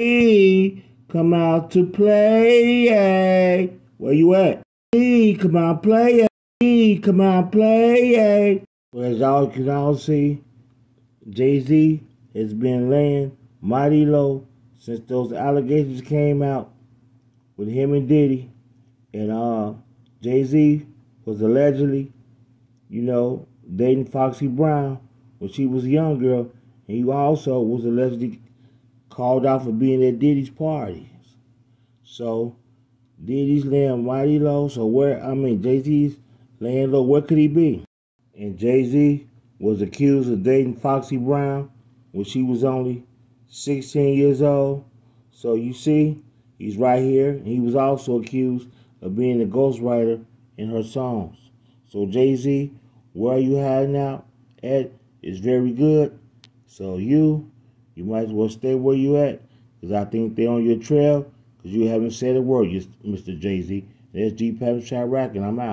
Come out to play. Where you at? E, come out play. E, come out play. Well, as y'all can all see, Jay Z has been laying mighty low since those allegations came out with him and Diddy. And uh, Jay Z was allegedly, you know, dating Foxy Brown when she was a young girl. And he also was allegedly called out for being at Diddy's parties. So Diddy's laying mighty low. So where I mean Jay Z's laying low, where could he be? And Jay Z was accused of dating Foxy Brown when she was only 16 years old. So you see, he's right here. He was also accused of being a ghostwriter in her songs. So Jay Z, where are you hiding out at is very good. So you, you might as well stay where you at, because I think they're on your trail, because you haven't said a word, Mr. Jay Z. There's G. Patton Chiraq, and I'm out.